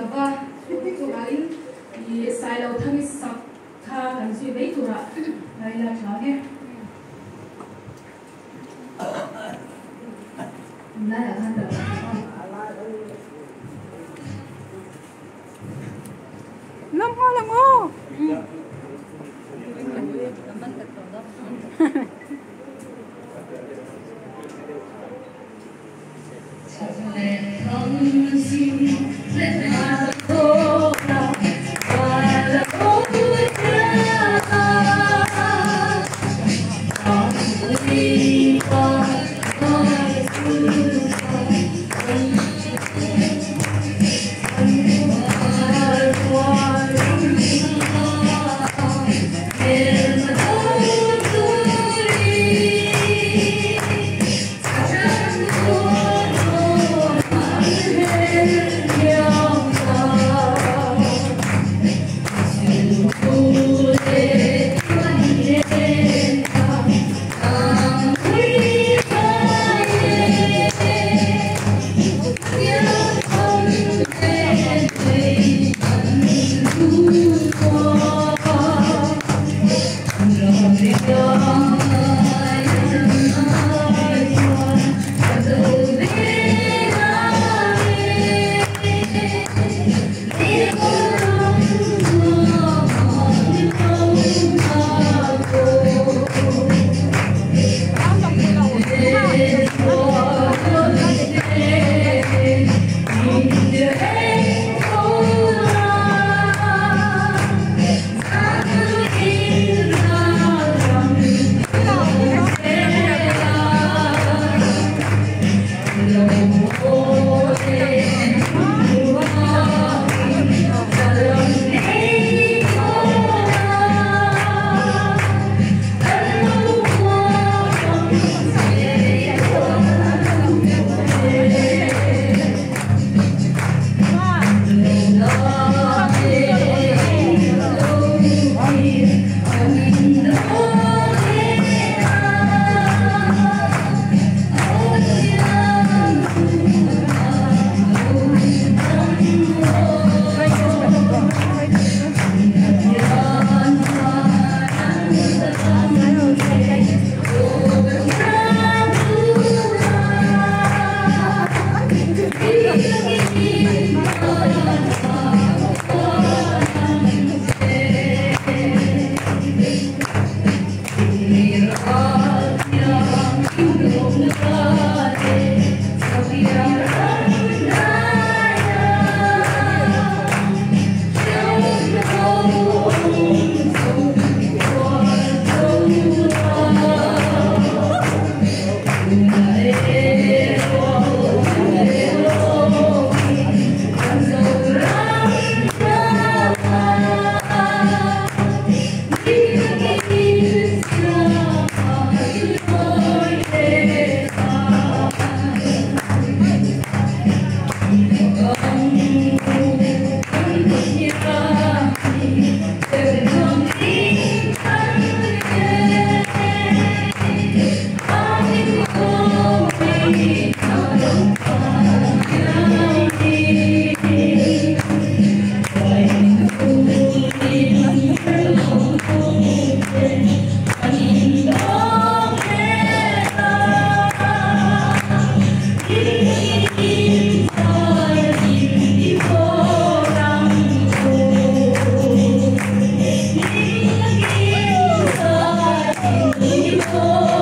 lava tu alin i sai lo thang sak kha kan si bei tu ra lai la cha ge lai la kan da lâm hoa lâm ô Senhor. Oh 이곳